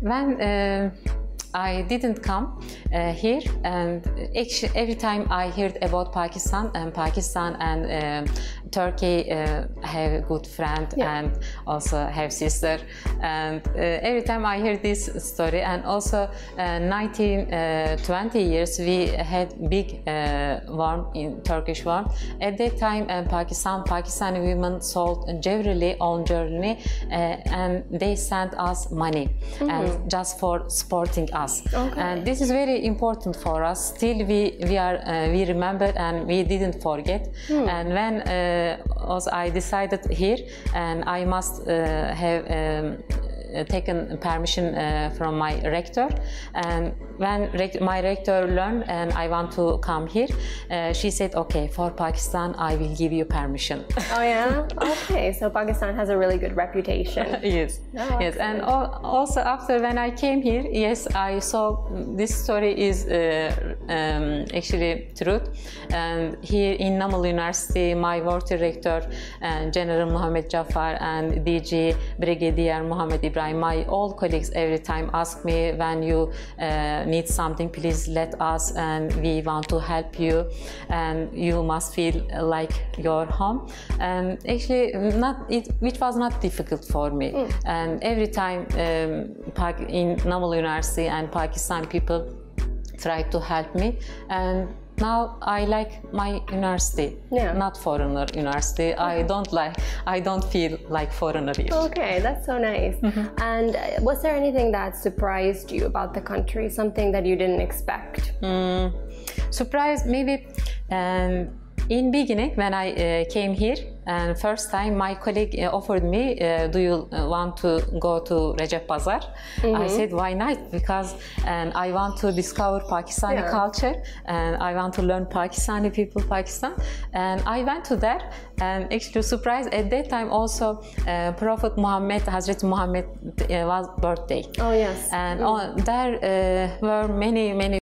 when uh, I didn't come uh, here, and actually every time I heard about Pakistan and Pakistan and uh, Turkey uh, have a good friend Yeah. and also have sister, and uh, every time I hear this story, and also uh, 19, uh, 20 years we had big uh, war in Turkish war. At that time, Pakistan, Pakistani women sold jewelry on journey, and they sent us money and just for supporting us. Okay. And this is very important for us. Still, we we are uh, we remember and we didn't forget. And when uh, I decided here, and I must uh, have. Um, taken permission uh, from my rector and when rec- my rector learned and i want to come here uh, she said okay for pakistan i will give you permission Oh yeah. Okay. So Pakistan has a really good reputation. yes Oh, yes and al- also after when i came here yes i saw this story is uh, um, actually truth and here in namal university my work director and general mohammed jafar and dg brigadier mohammed ibrahim my all colleagues every time ask me when you uh, need something please let us and we want to help you and you must feel like your home. And actually not it which was not difficult for me. And every time um, in Namal University and Pakistan people tried to help me and now I like my university, Yeah. not foreigner university. I don't like, I don't feel like foreigner here. Okay, that's so nice. And uh, was there anything that surprised you about the country? Something that you didn't expect? surprise maybe and in beginning when i uh, came here and first time my colleague uh, offered me uh, do you uh, want to go to Recep Bazar i said why not? Because and i want to discover pakistani Yeah. culture and i want to learn pakistani people pakistan. And i went to there and actually surprised at that time also uh, prophet muhammad hazrat muhammad uh, was birthday. Oh yes. and on, there uh, were many many